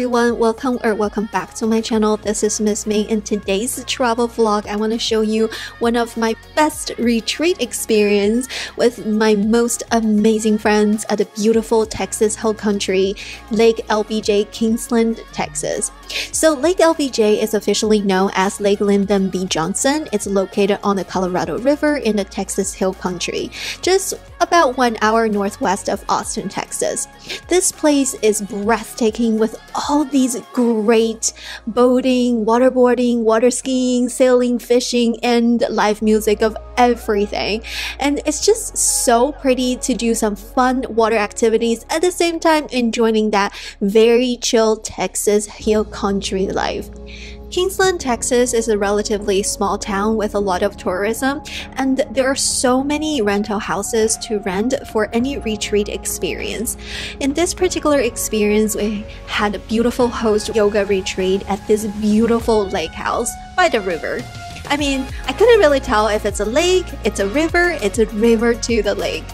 everyone, welcome or welcome back to my channel. This is Miss Ming. In today's travel vlog, I want to show you one of my best retreat experience with my most amazing friends at the beautiful Texas Hill Country, Lake LBJ, Kingsland, Texas. So Lake LBJ is officially known as Lake Lyndon B. Johnson. It's located on the Colorado River in the Texas Hill Country, just about one hour northwest of Austin, Texas. This place is breathtaking with all these great boating, waterboarding, water skiing, sailing, fishing, and live music of everything. And it's just so pretty to do some fun water activities at the same time enjoying that very chill Texas hill country life. Kingsland, Texas is a relatively small town with a lot of tourism, and there are so many rental houses to rent for any retreat experience. In this particular experience, we had a beautiful host yoga retreat at this beautiful lake house by the river. I mean, I couldn't really tell if it's a lake, it's a river, it's a river to the lake.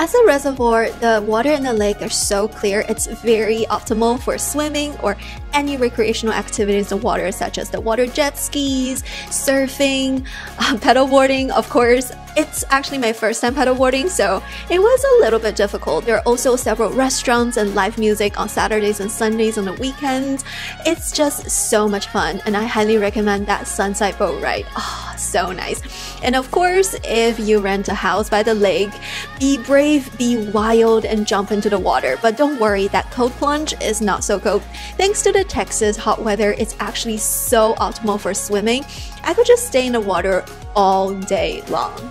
As a reservoir, the water in the lake are so clear, it's very optimal for swimming or any recreational activities in water, such as the water jet skis, surfing, uh, paddleboarding, of course. It's actually my first time paddleboarding, so it was a little bit difficult. There are also several restaurants and live music on Saturdays and Sundays on the weekends. It's just so much fun, and I highly recommend that Sunside boat ride. Oh, so nice. And of course, if you rent a house by the lake, be brave, be wild, and jump into the water. But don't worry, that cold plunge is not so cold. Thanks to the Texas hot weather, it's actually so optimal for swimming. I could just stay in the water all day long.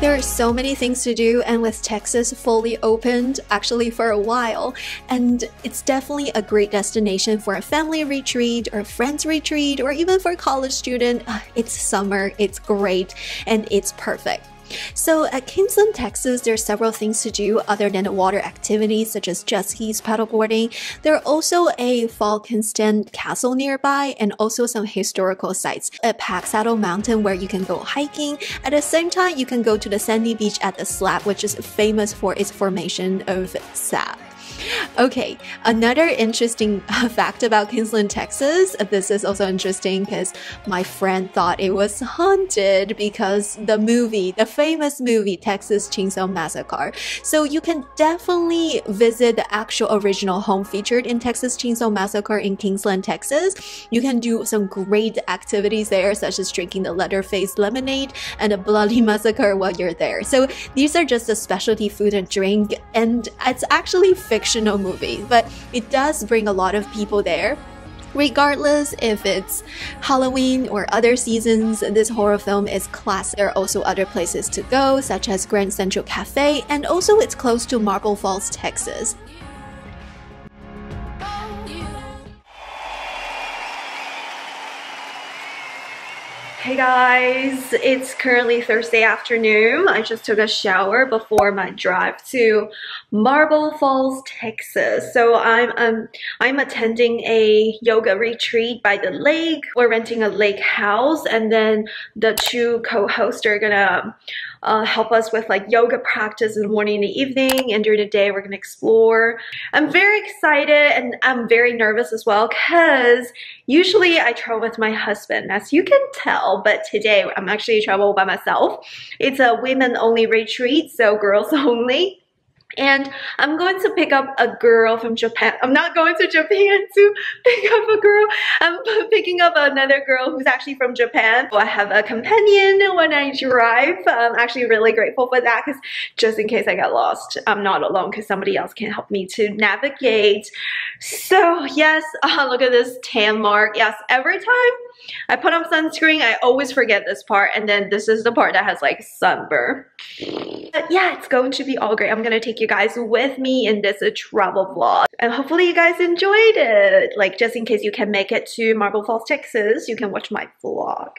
There are so many things to do, and with Texas fully opened actually for a while, and it's definitely a great destination for a family retreat or a friends retreat or even for a college student. Ah, it's summer, it's great, and it's perfect. So at Kingsland, Texas, there are several things to do other than water activities such as jet skis, paddleboarding. There are also a Falkenstein Castle nearby and also some historical sites at Pack Saddle Mountain where you can go hiking. At the same time, you can go to the sandy beach at the Slab, which is famous for its formation of sap. Okay, another interesting uh, fact about Kingsland, Texas. Uh, this is also interesting because my friend thought it was haunted because the movie, the famous movie Texas Chainsaw Massacre. So you can definitely visit the actual original home featured in Texas Chainsaw Massacre in Kingsland, Texas. You can do some great activities there, such as drinking the Leatherface lemonade and a bloody massacre while you're there. So these are just a specialty food and drink, and it's actually fictional movie, but it does bring a lot of people there. Regardless if it's Halloween or other seasons, this horror film is classic. There are also other places to go, such as Grand Central Cafe, and also it's close to Marble Falls, Texas. Hey guys, it's currently Thursday afternoon. I just took a shower before my drive to Marble Falls, Texas. So I'm um I'm attending a yoga retreat by the lake. We're renting a lake house and then the two co-hosts are gonna uh, help us with like yoga practice in the morning and the evening and during the day we're gonna explore. I'm very excited and I'm very nervous as well because usually I travel with my husband as you can tell but today I'm actually travel by myself. It's a women only retreat so girls only and I'm going to pick up a girl from Japan. I'm not going to Japan to pick up a girl. I'm picking up another girl who's actually from Japan. So I have a companion when I drive. I'm actually really grateful for that because just in case I get lost, I'm not alone because somebody else can help me to navigate. So yes, uh, look at this tan mark. Yes, every time I put on sunscreen, I always forget this part. And then this is the part that has like sunburn. But yeah, it's going to be all great. I'm going to take you guys with me in this travel vlog. And hopefully you guys enjoyed it. Like just in case you can make it to Marble Falls, Texas, you can watch my vlog.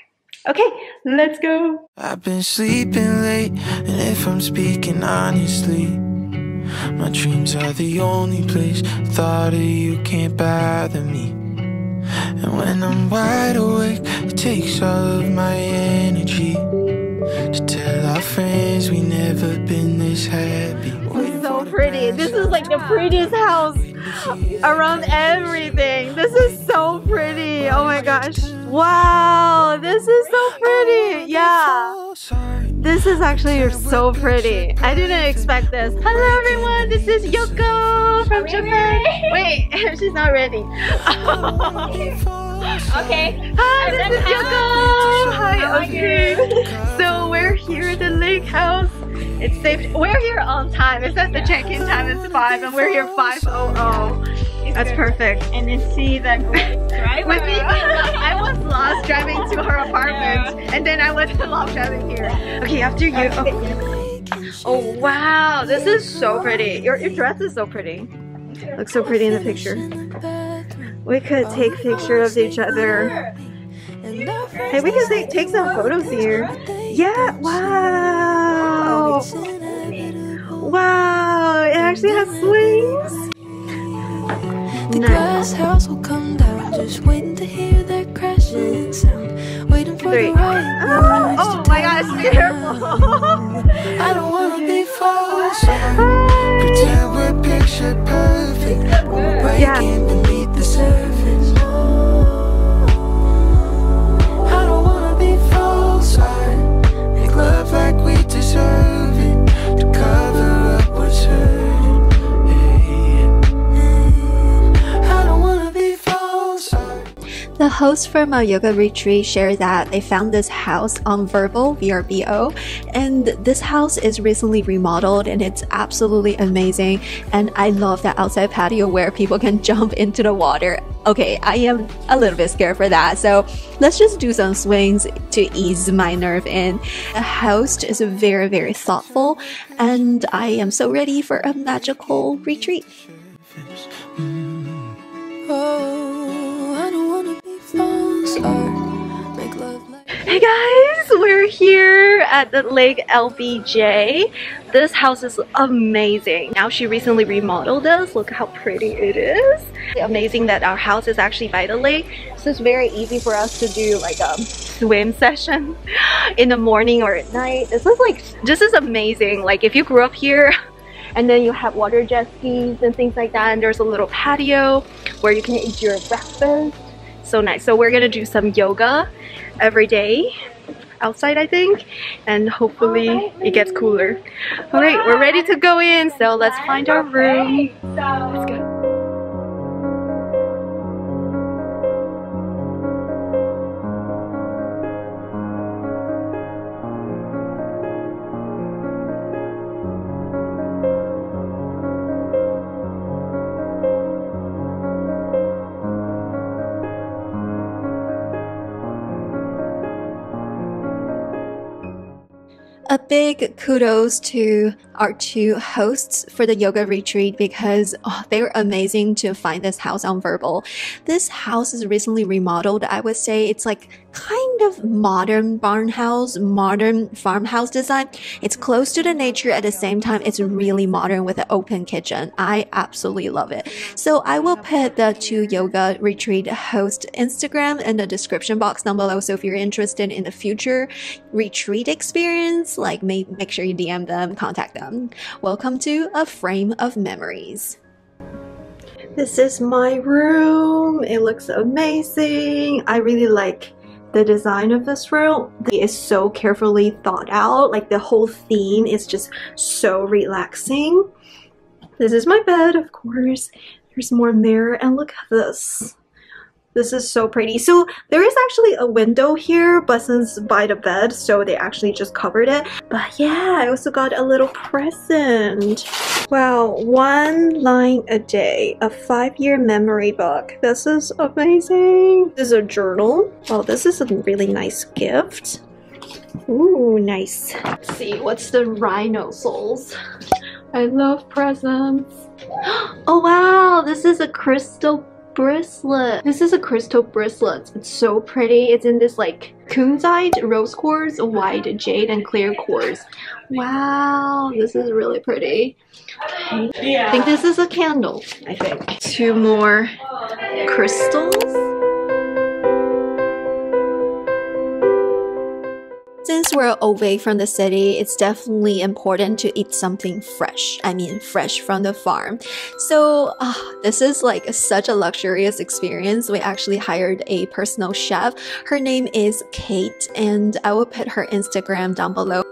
Okay, let's go. I've been sleeping late, and if I'm speaking honestly, my dreams are the only place. Thought of you can't bother me. And when I'm wide awake, it takes all of my energy to tell our friends we never been this happy. So pretty. This is like the prettiest house around everything. This is so pretty. Oh my gosh. Wow, this is so pretty. Yeah. This is actually so pretty. I didn't expect this. Hello everyone, this is Yoko from Japan. Wait, she's not ready. Okay. Hi, this is Yoko. Hi, okay. So we're here at the lake house. It's safe. We're here on time. It says the check-in time is 5 and we're here 5.00. That's perfect. And then see the driver. I was lost driving to her apartment and then I was lost driving here. Okay, after you. Oh. Oh, wow, this is so pretty. Your, your dress is so pretty. Looks so pretty in the picture. We could take pictures of each other. Hey, we can take, take some photos here. Yeah, wow. Wow, it actually has swings. The glass house will come down, just waiting to hear that crashing sound. Waiting for Three. the right Oh, words oh my gosh, careful. I don't wanna be false. Pretend we're picture The host from our yoga retreat shared that they found this house on Verbal, VRBO, and this house is recently remodeled and it's absolutely amazing. And I love that outside patio where people can jump into the water. Okay, I am a little bit scared for that, so let's just do some swings to ease my nerve in. The host is very, very thoughtful, and I am so ready for a magical retreat. Mm. Oh, Hey guys, we're here at the Lake LBJ. This house is amazing. Now she recently remodeled this. Look how pretty it is. Amazing that our house is actually by the lake. So it's very easy for us to do like a swim session in the morning or at night. This is like, this is amazing. Like if you grew up here and then you have water jet skis and things like that and there's a little patio where you can eat your breakfast. So nice. So we're gonna do some yoga every day outside I think and hopefully it gets cooler. Alright, we're ready to go in so let's find our room. Let's go. Big kudos to our two hosts for the yoga retreat because oh, they were amazing to find this house on Vrbo. This house is recently remodeled. I would say it's like kind of modern barn house, modern farmhouse design. It's close to the nature at the same time. It's really modern with an open kitchen. I absolutely love it. So I will put the two yoga retreat host Instagram in the description box down below. So if you're interested in the future retreat experience, like make, make sure you DM them, contact them. Welcome to a frame of memories. This is my room. It looks amazing. I really like the design of this room. It is so carefully thought out. Like the whole theme is just so relaxing. This is my bed, of course. There's more mirror and look at this. This is so pretty. So there is actually a window here, but since by the bed, so they actually just covered it. But yeah, I also got a little present. Wow, one line a day, a five-year memory book. This is amazing. This is a journal. Oh, this is a really nice gift. Ooh, nice. Let's see, what's the rhino souls? I love presents. Oh wow, this is a crystal bristle. This is a crystal bracelet. It's so pretty. It's in this like kunzite rose quartz, white jade, and clear quartz. Wow, this is really pretty. I think this is a candle, I think. Two more crystals. Since we're away from the city, it's definitely important to eat something fresh. I mean, fresh from the farm. So, uh, this is like such a luxurious experience. We actually hired a personal chef. Her name is Kate, and I will put her Instagram down below.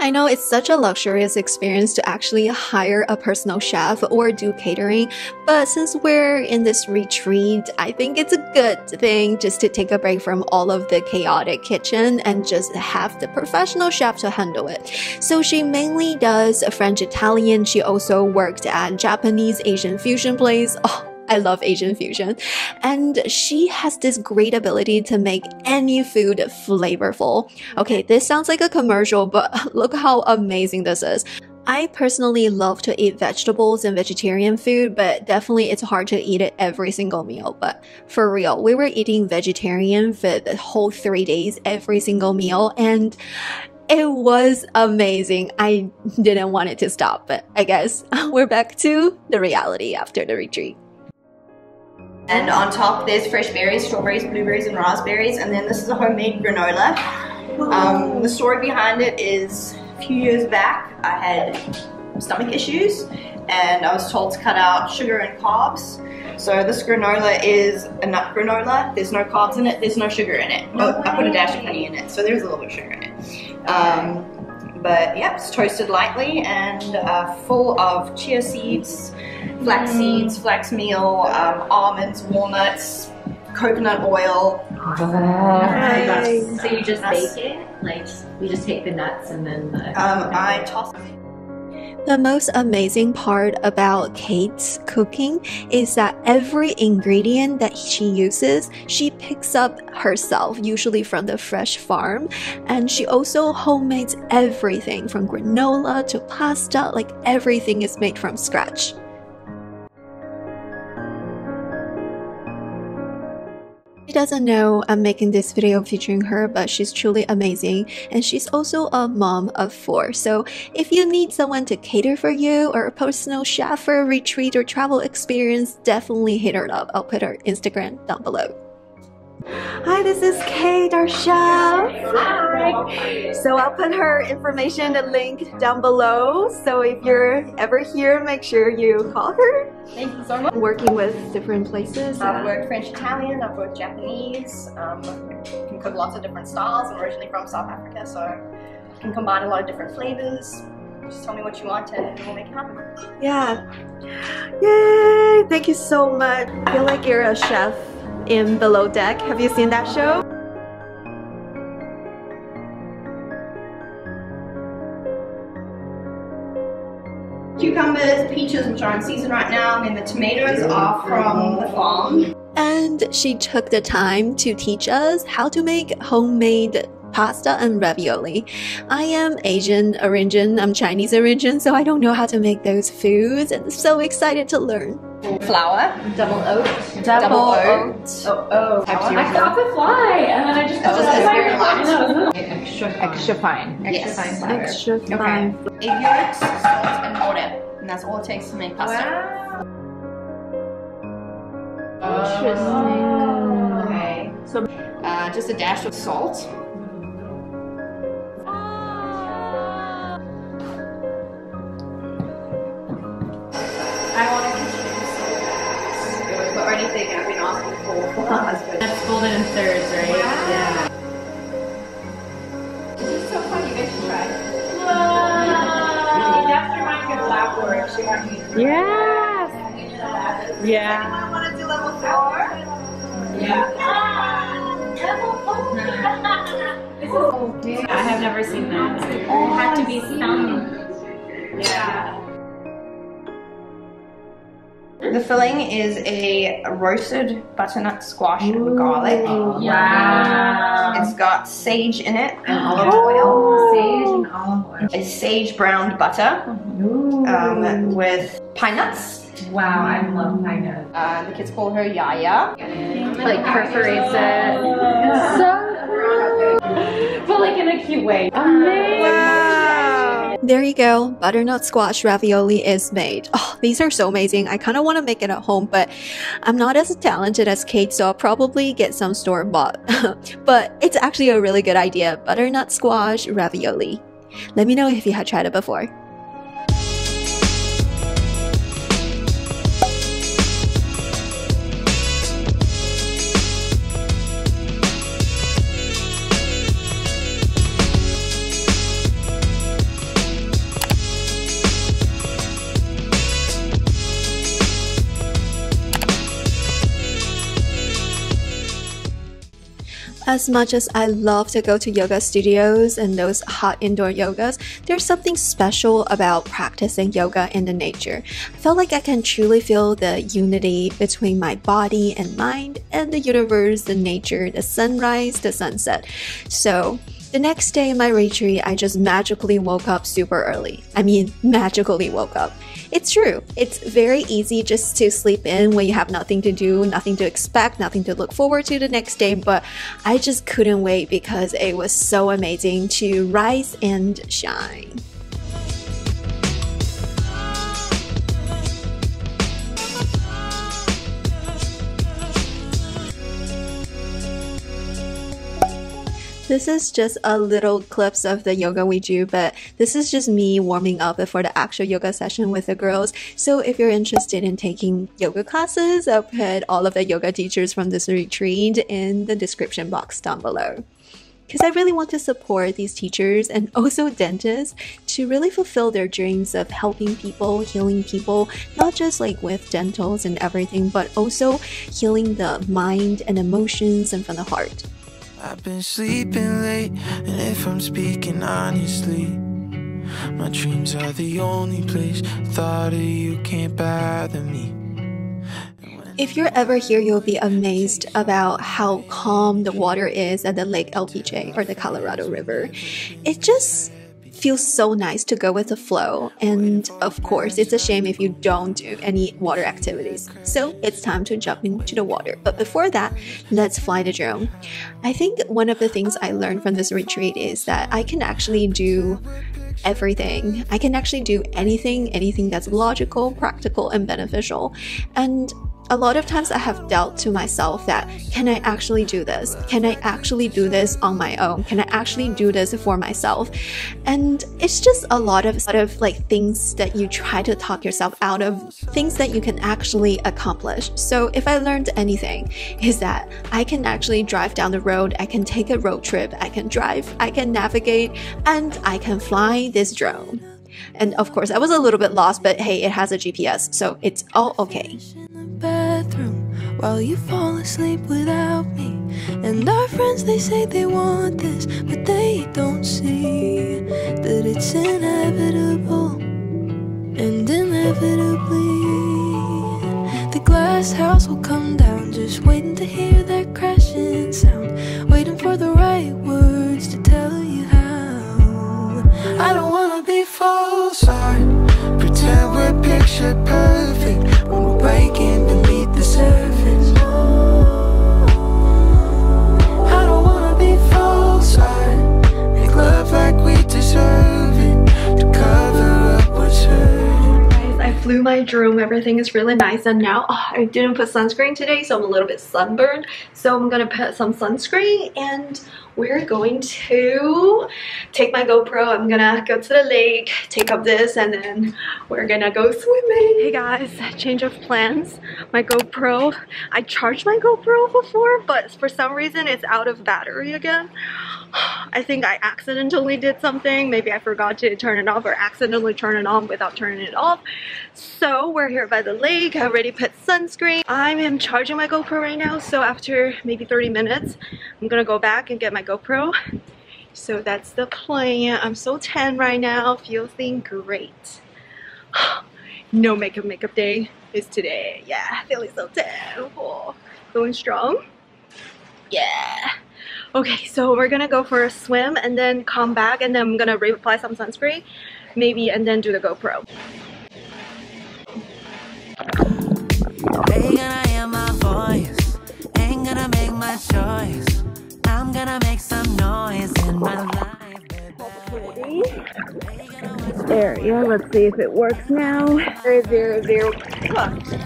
I know it's such a luxurious experience to actually hire a personal chef or do catering, but since we're in this retreat, I think it's a good thing just to take a break from all of the chaotic kitchen and just have the professional chef to handle it. So she mainly does French Italian. She also worked at Japanese Asian fusion place. Oh, I love Asian fusion. And she has this great ability to make any food flavorful. Okay, this sounds like a commercial, but look how amazing this is. I personally love to eat vegetables and vegetarian food, but definitely it's hard to eat it every single meal. But for real, we were eating vegetarian for the whole three days, every single meal, and it was amazing. I didn't want it to stop, but I guess we're back to the reality after the retreat. And on top, there's fresh berries, strawberries, blueberries, and raspberries. And then this is a homemade granola. Um, the story behind it is a few years back, I had stomach issues and I was told to cut out sugar and carbs. So this granola is a nut granola. There's no carbs in it. There's no sugar in it. Oh, I put a dash of honey in it, so there's a little bit of sugar in it. Um, but yeah, it's toasted lightly and uh, full of chia seeds, flax seeds, flax meal, um, almonds, walnuts, coconut oil. So you just bake it? Like, we just take the nuts and then the. Um, I toss The most amazing part about Kate's cooking is that every ingredient that she uses, she picks up herself, usually from the fresh farm. And she also homemakes everything from granola to pasta, like everything is made from scratch. She doesn't know I'm making this video featuring her, but she's truly amazing. And she's also a mom of four. So if you need someone to cater for you or a personal chef for a retreat or travel experience, definitely hit her up. I'll put her Instagram down below. Hi, this is Kate, our chef. Hi. So I'll put her information, the link down below. So if you're ever here, make sure you call her. Thank you so much. Working with different places. I've worked French Italian, I've worked Japanese, um, can cook lots of different styles. I'm originally from South Africa, so I can combine a lot of different flavors. Just tell me what you want and we'll make it happen. Yeah. Yay! Thank you so much. I feel like you're a chef in Below Deck. Have you seen that show? Cucumbers, peaches, which are in season right now, and then the tomatoes are from the farm. And she took the time to teach us how to make homemade pasta and ravioli. I am Asian origin, I'm Chinese origin, so I don't know how to make those foods and so excited to learn. Flour, double oat. double oat. Oh, oh. I thought the fly, and then I just. That was I very. Extra fine. Extra fine. Extra fine flour. Extra fine. egg yolks, salt, and water. And that's all it takes to make pasta. Wow. Interesting. Okay. Uh, just a dash of salt. Asking for for my husband. That's folded in thirds, right? Yeah. This is so fun, you guys should try. That's reminds me of lab work. She wants me Yes. Yeah. Anyone want to do level four? Yeah. This is big. I have never seen that. It had to be some. Yeah. The filling is a roasted butternut squash with garlic. Wow. It's got sage in it and olive oil. Sage and olive oil. A sage browned butter um, with pine nuts. Wow, I love pine nuts. Uh, the kids call her Yaya. Like perforates it. So But like in a cute way. Amazing. There you go. Butternut squash ravioli is made. Oh, these are so amazing. I kind of want to make it at home, but I'm not as talented as Kate, so I'll probably get some store bought. but it's actually a really good idea. Butternut squash ravioli. Let me know if you had tried it before. As much as I love to go to yoga studios and those hot indoor yogas, there's something special about practicing yoga in the nature. I felt like I can truly feel the unity between my body and mind and the universe, the nature, the sunrise, the sunset. So, the next day in my retreat, I just magically woke up super early. I mean, magically woke up. It's true. It's very easy just to sleep in when you have nothing to do, nothing to expect, nothing to look forward to the next day, but I just couldn't wait because it was so amazing to rise and shine. This is just a little clips of the yoga we do, but this is just me warming up before the actual yoga session with the girls. So if you're interested in taking yoga classes, I'll put all of the yoga teachers from this retreat in the description box down below because I really want to support these teachers and also dentists to really fulfill their dreams of helping people, healing people, not just like with dentals and everything, but also healing the mind and emotions and from the heart. I've been sleeping late, and if I'm speaking honestly, my dreams are the only place. Thought of you can't bother me. If you're ever here, you'll be amazed about how calm the water is at the Lake LBJ or the Colorado River. It just feels so nice to go with the flow. And of course, it's a shame if you don't do any water activities. So it's time to jump into the water. But before that, let's fly the drone. I think one of the things I learned from this retreat is that I can actually do everything. I can actually do anything, anything that's logical, practical, and beneficial. And a lot of times I have dealt to myself that can I actually do this? Can I actually do this on my own? Can I actually do this for myself? And it's just a lot of sort of like things that you try to talk yourself out of, things that you can actually accomplish. So if I learned anything is that I can actually drive down the road, I can take a road trip, I can drive, I can navigate, and I can fly this drone. And of course, I was a little bit lost, but hey, it has a GPS, so it's all okay while you fall asleep without me. And our friends, they say they want this, but they don't see that it's inevitable. And inevitably, the glass house will come down, just waiting to hear that crashing sound, waiting for the right words to tell you how. I don't wanna be false, I pretend we're picture perfect when we're breaking beneath the surface. Flew my drone. Everything is really nice. And now oh, I didn't put sunscreen today, so I'm a little bit sunburned. So I'm gonna put some sunscreen and we're going to take my GoPro. I'm gonna go to the lake, take up this, and then we're gonna go swimming. Hey guys, change of plans. My GoPro, I charged my GoPro before, but for some reason it's out of battery again. I think I accidentally did something. Maybe I forgot to turn it off or accidentally turn it on without turning it off. So we're here by the lake. I already put sunscreen. I am charging my GoPro right now. So after maybe 30 minutes, I'm gonna go back and get my GoPro. So that's the plan. I'm so tan right now. Feeling great. No makeup makeup day is today. Yeah, feeling so tan. Oh, going strong. Yeah. Okay, so we're gonna go for a swim and then come back and then I'm gonna reapply some sunscreen, maybe, and then do the GoPro. Gonna hear my voice, ain't gonna make my choice. I'm gonna make some noise in my life. gonna area. Let's see if it works now. Very, very, very,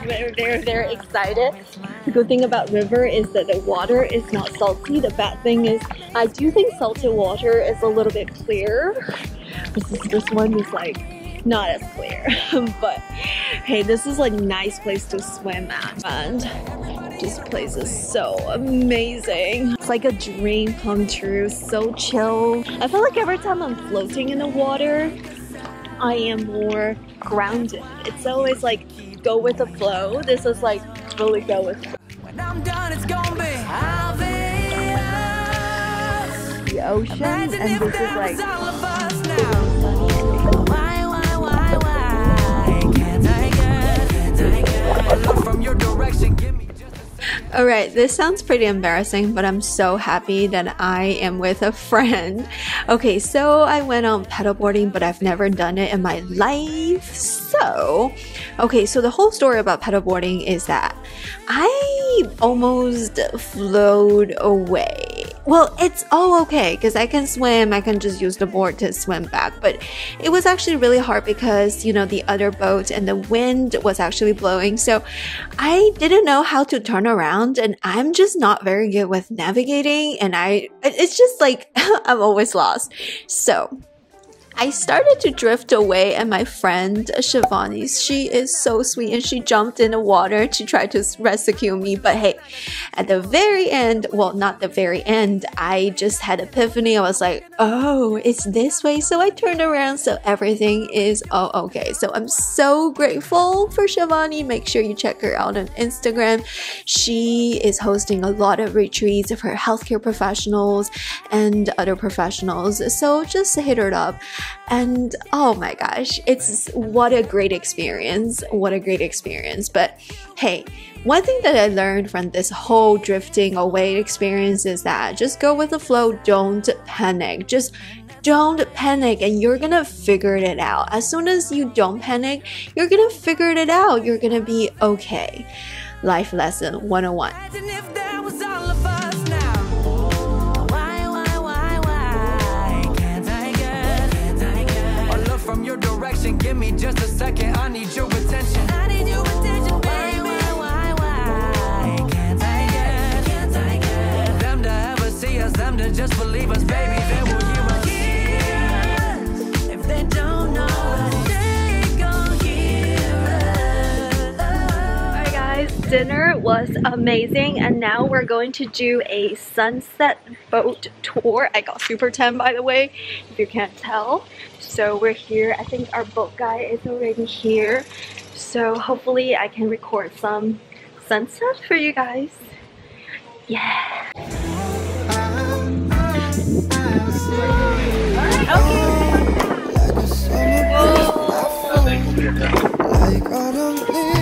very, very, very excited. The good thing about river is that the water is not salty. The bad thing is I do think salted water is a little bit clear. This, is, this one is like not as clear. but hey, this is like nice place to swim at. And this place is so amazing. It's like a dream come true. So chill. I feel like every time I'm floating in the water, I am more grounded. It's always like go with the flow. This is like really go with When I'm done, it's gonna be the ocean and this is like was all of us now. Why, why, why, why can't I get, can't I get Alright, this sounds pretty embarrassing, but I'm so happy that I am with a friend. Okay, so I went on paddleboarding, but I've never done it in my life. So, okay, so the whole story about paddleboarding is that I almost flowed away. Well, it's all okay because I can swim, I can just use the board to swim back, but it was actually really hard because, you know, the other boat and the wind was actually blowing. So I didn't know how to turn around and I'm just not very good with navigating and I, it's just like I'm always lost. So I started to drift away, and my friend Shivani, she is so sweet, and she jumped in the water to try to rescue me. But hey, at the very end, well, not the very end, I just had epiphany. I was like, oh, it's this way. So I turned around, so everything is all okay. So I'm so grateful for Shivani. Make sure you check her out on Instagram. She is hosting a lot of retreats for healthcare professionals and other professionals. So just hit her up. And oh my gosh, it's what a great experience. What a great experience. But hey, one thing that I learned from this whole drifting away experience is that just go with the flow, don't panic. Just don't panic and you're gonna figure it out. As soon as you don't panic, you're gonna figure it out. You're gonna be okay. Life lesson 101. Your? Give me just a second. I need your attention. I need your attention, baby. Why, why, why, why can't I get, can't I get them to ever see us, them to just believe us, baby? They will hear us. If they don't know us, they gon' hear us. Alright guys, dinner was amazing and now we're going to do a sunset boat tour. I got super tan by the way, if you can't tell. So we're here. I think our boat guy is already here. So hopefully I can record some sunset for you guys. Yeah. Like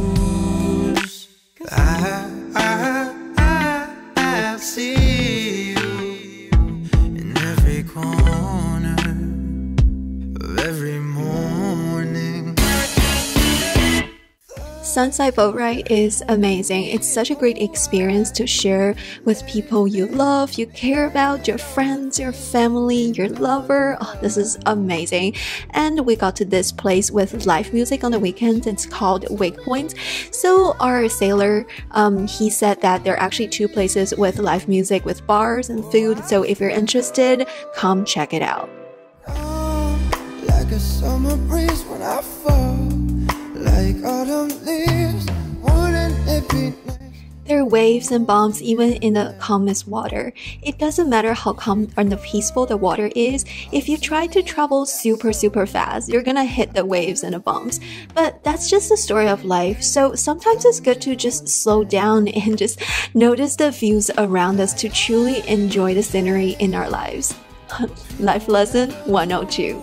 Sunside boat ride is amazing. It's such a great experience to share with people you love, you care about, your friends, your family, your lover. Oh, this is amazing. And we got to this place with live music on the weekends. It's called Wake Point. So our sailor, um, he said that there are actually two places with live music with bars and food. So if you're interested, come check it out. Oh, like There are waves and bumps even in the calmest water. It doesn't matter how calm and peaceful the water is, if you try to travel super, super fast, you're gonna hit the waves and the bumps. But that's just the story of life, so sometimes it's good to just slow down and just notice the views around us to truly enjoy the scenery in our lives. Life lesson 102.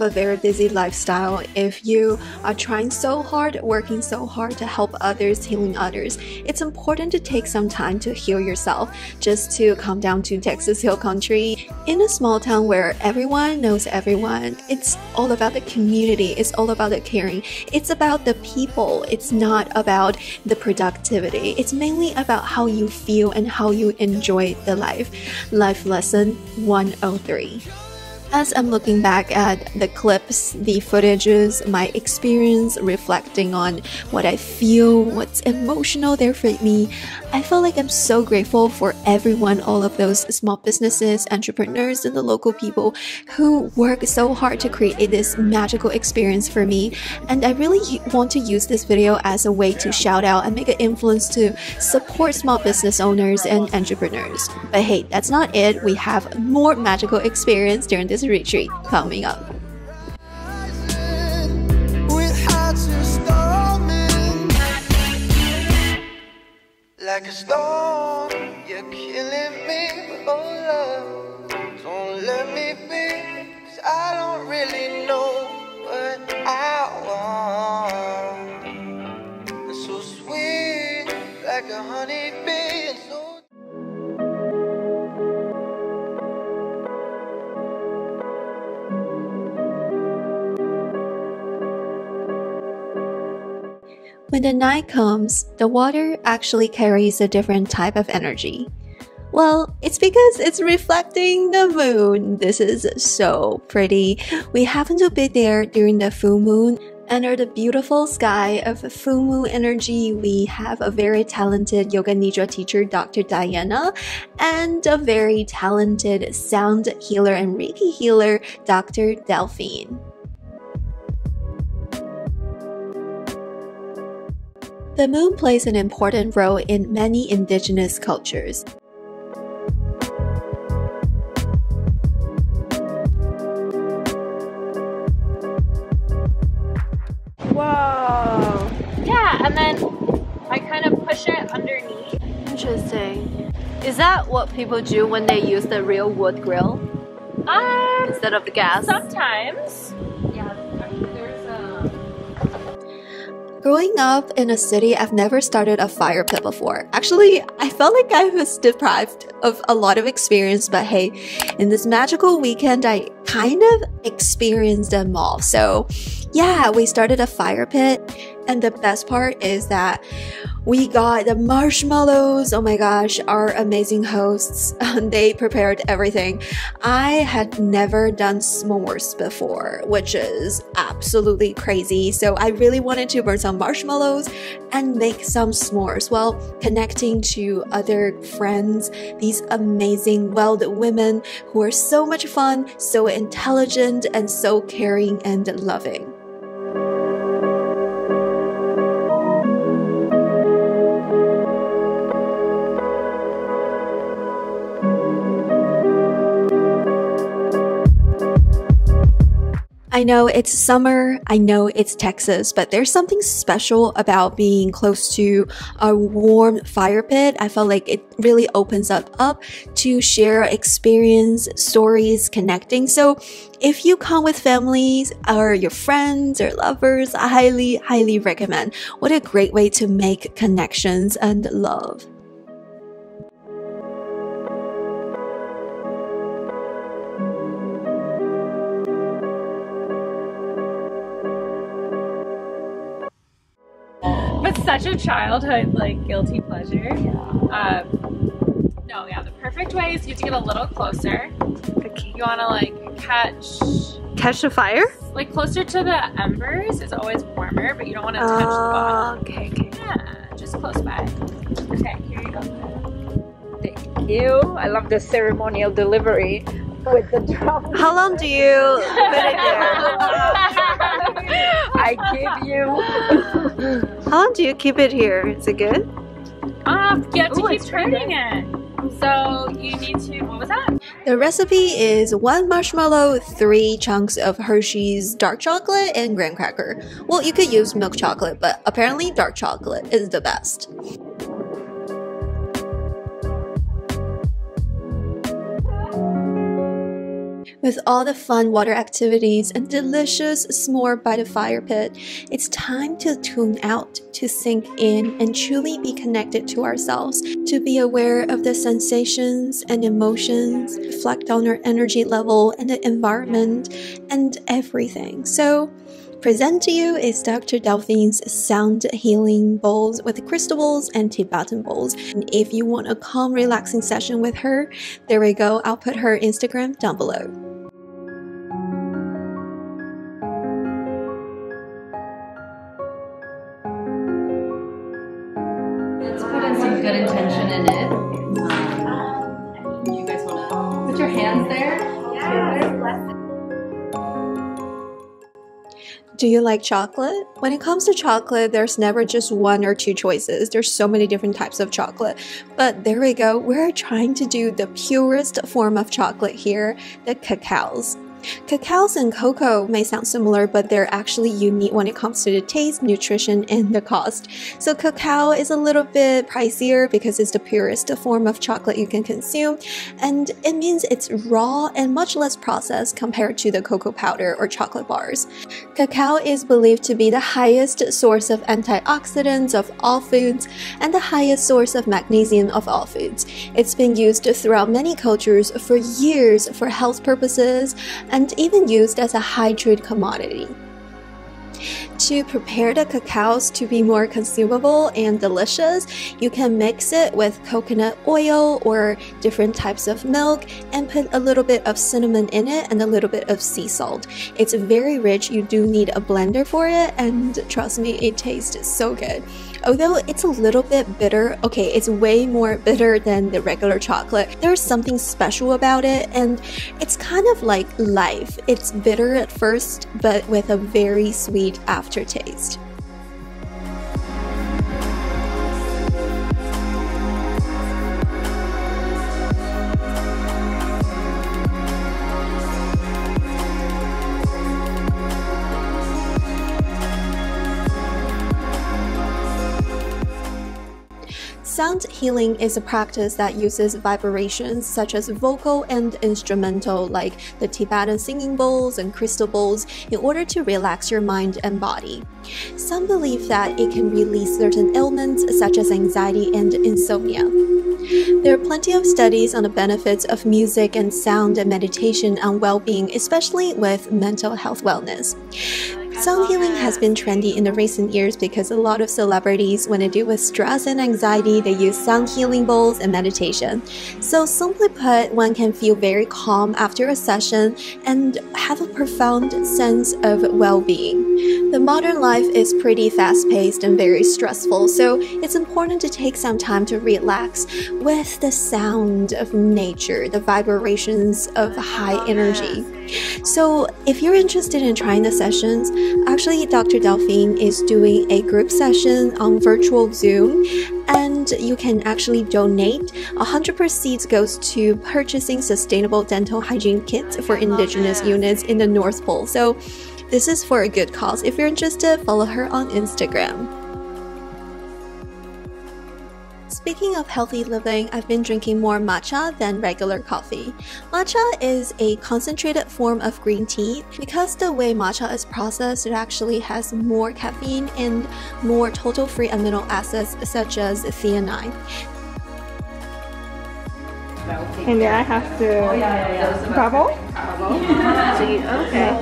Have a very busy lifestyle, if you are trying so hard, working so hard to help others, healing others, it's important to take some time to heal yourself, just to come down to Texas Hill Country. In a small town where everyone knows everyone, it's all about the community, it's all about the caring, it's about the people, it's not about the productivity. It's mainly about how you feel and how you enjoy the life. Life lesson 103. As I'm looking back at the clips, the footages, my experience reflecting on what I feel, what's emotional there for me, I feel like I'm so grateful for everyone, all of those small businesses, entrepreneurs, and the local people who work so hard to create this magical experience for me. And I really want to use this video as a way to shout out and make an influence to support small business owners and entrepreneurs. But hey, that's not it. We have more magical experience during this retreat coming up. Like a storm, you're killing me Oh love, don't let me be Cause I don't really know what I want. It's so sweet, like a honeybee When the night comes, the water actually carries a different type of energy. Well, it's because it's reflecting the moon. This is so pretty. We happen to be there during the full moon. Under the beautiful sky of full moon energy, we have a very talented yoga nidra teacher, Dr. Diana, and a very talented sound healer and Reiki healer, Dr. Delphine. The moon plays an important role in many indigenous cultures. Whoa. Yeah, and then I kind of push it underneath. Interesting. Is that what people do when they use the real wood grill Um, instead of the gas? sometimes. Growing up in a city, I've never started a fire pit before. Actually, I felt like I was deprived of a lot of experience, but hey, in this magical weekend, I kind of experienced them all. So, yeah, we started a fire pit, and the best part is that we got the marshmallows. Oh my gosh, our amazing hosts. they prepared everything. I had never done s'mores before, which is absolutely crazy. So I really wanted to burn some marshmallows and make some s'mores while connecting to other friends, these amazing, wild women who are so much fun, so intelligent, and so caring and loving. I know it's summer, I know it's Texas, but there's something special about being close to a warm fire pit. I felt like it really opens up up to share experience, stories, connecting. So if you come with families or your friends or lovers, I highly, highly recommend. What a great way to make connections and love. Such a childhood, like, guilty pleasure. Um, no, yeah, the perfect way is you have to get a little closer. You want to, like, catch, Catch the fire? like, closer to the embers is always warmer, but you don't want to touch the bottom. okay, okay. Yeah, just close by. Okay, here you go. Thank you. I love the ceremonial delivery with the drum. How long do you put it there? I give you. How long do you keep it here? Is it good? Um, you have to Ooh, keep turning it. So you need to, what was that? The recipe is one marshmallow, three chunks of Hershey's dark chocolate, and graham cracker. Well, you could use milk chocolate, but apparently dark chocolate is the best. With all the fun water activities and delicious s'more by the fire pit, it's time to tune out, to sink in, and truly be connected to ourselves, to be aware of the sensations and emotions, reflect on our energy level and the environment, and everything. So, Present to you is Dr. Delphine's sound healing bowls with crystal bowls and Tibetan bowls. And if you want a calm, relaxing session with her, there we go. I'll put her Instagram down below. Do you like chocolate? When it comes to chocolate, there's never just one or two choices. There's so many different types of chocolate. But there we go. We're trying to do the purest form of chocolate here, the cacaos. Cacaos and cocoa may sound similar, but they're actually unique when it comes to the taste, nutrition, and the cost. So, cacao is a little bit pricier because it's the purest form of chocolate you can consume, and it means it's raw and much less processed compared to the cocoa powder or chocolate bars. Cacao is believed to be the highest source of antioxidants of all foods and the highest source of magnesium of all foods. It's been used throughout many cultures for years for health purposes and even used as a high commodity. To prepare the cacaos to be more consumable and delicious, you can mix it with coconut oil or different types of milk and put a little bit of cinnamon in it and a little bit of sea salt. It's very rich, you do need a blender for it, and trust me, it tastes so good. Although it's a little bit bitter, okay, it's way more bitter than the regular chocolate. There's something special about it, and it's kind of like life. It's bitter at first, but with a very sweet aftertaste. Sound healing is a practice that uses vibrations such as vocal and instrumental, like the Tibetan singing bowls and crystal bowls, in order to relax your mind and body. Some believe that it can release certain ailments such as anxiety and insomnia. There are plenty of studies on the benefits of music and sound and meditation on well being, especially with mental health wellness. Sound healing has been trendy in the recent years because a lot of celebrities, when they deal with stress and anxiety, they use sound healing bowls and meditation. So, simply put, one can feel very calm after a session and have a profound sense of well being. The modern life is pretty fast paced and very stressful, so it's important to take some time to relax with the sound of nature, the vibrations of high energy. So, if you're interested in trying the sessions, actually, Dr. Delphine is doing a group session on virtual Zoom, and you can actually donate. 100 proceeds goes to purchasing sustainable dental hygiene kits for indigenous units in the North Pole. So, this is for a good cause. If you're interested, follow her on Instagram. Speaking of healthy living, I've been drinking more matcha than regular coffee. Matcha is a concentrated form of green tea. Because the way matcha is processed, it actually has more caffeine and more total free amino acids such as theanine. And then I have to bubble. okay.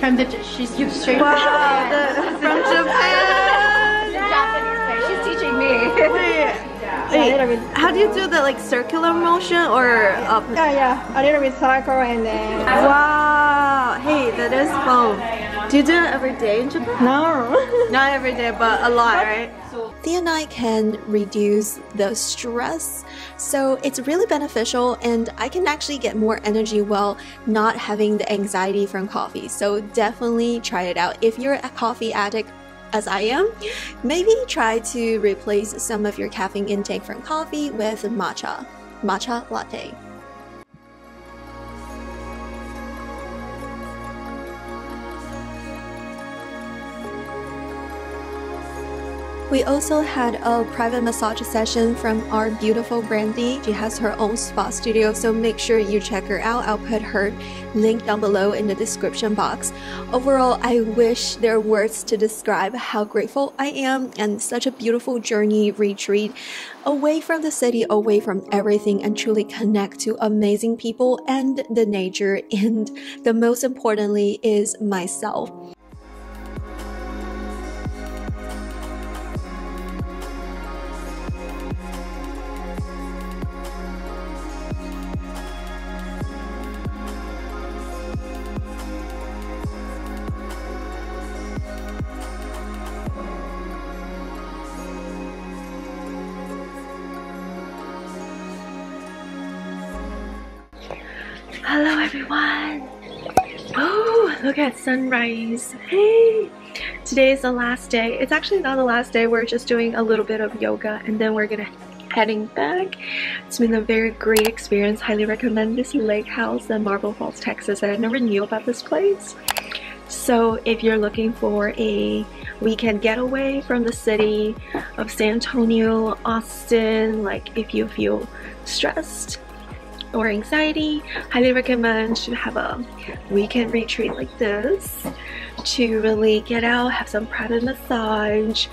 From the she's straight Wow, the, from Japan. A little bit. How do you do the like circular motion or up? Yeah, yeah. A little bit circle and then. Wow! Hey, that is fun. Do you do it every day in Japan? No. Not every day, but a lot, right? Theanine can reduce the stress, so it's really beneficial, and I can actually get more energy while not having the anxiety from coffee. So definitely try it out. If you're a coffee addict, as I am, maybe try to replace some of your caffeine intake from coffee with matcha, matcha latte. We also had a private massage session from our beautiful Brandi. She has her own spa studio, so make sure you check her out. I'll put her link down below in the description box. Overall, I wish there were words to describe how grateful I am and such a beautiful journey retreat away from the city, away from everything, and truly connect to amazing people and the nature. And the most importantly is myself. Sunrise. Hey! Today is the last day. It's actually not the last day. We're just doing a little bit of yoga and then we're gonna heading back. It's been a very great experience. Highly recommend this lake house in Marble Falls, Texas. I never knew about this place. So if you're looking for a weekend getaway from the city of San Antonio, Austin, like if you feel stressed or anxiety, highly recommend to have a weekend retreat like this to really get out, have some private massage,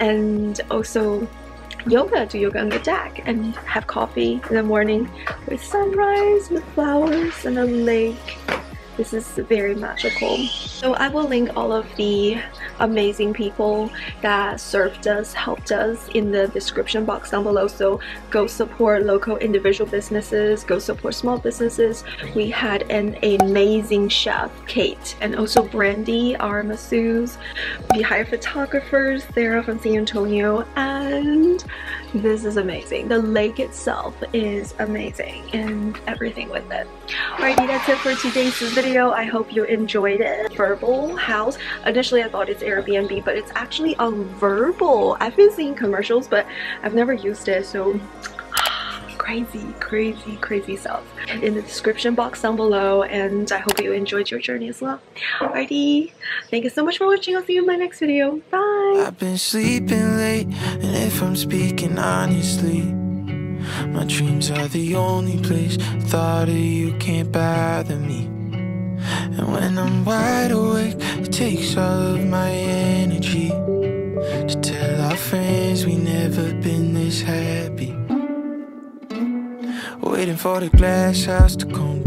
and also yoga, do yoga on the deck, and have coffee in the morning with sunrise, with flowers, and a lake. This is very magical. So I will link all of the amazing people that served us, helped us in the description box down below. So go support local individual businesses, go support small businesses. We had an amazing chef, Kate, and also Brandi, our masseuse. We hired photographers, Sarah from San Antonio, and this is amazing. The lake itself is amazing and everything with it. Alrighty, that's it for today's video. I hope you enjoyed it. Vrbo house. Initially, I thought it's Airbnb, but it's actually a Vrbo. I've been seeing commercials, but I've never used it, so crazy, crazy, crazy self in the description box down below and I hope you enjoyed your journey as well. Alrighty, thank you so much for watching. I'll see you in my next video. Bye! I've been sleeping late, and if I'm speaking honestly, my dreams are the only place. Thought of you can't bother me. And when I'm wide awake, it takes all of my energy to tell our friends we never been this happy. Waiting for the glass house to come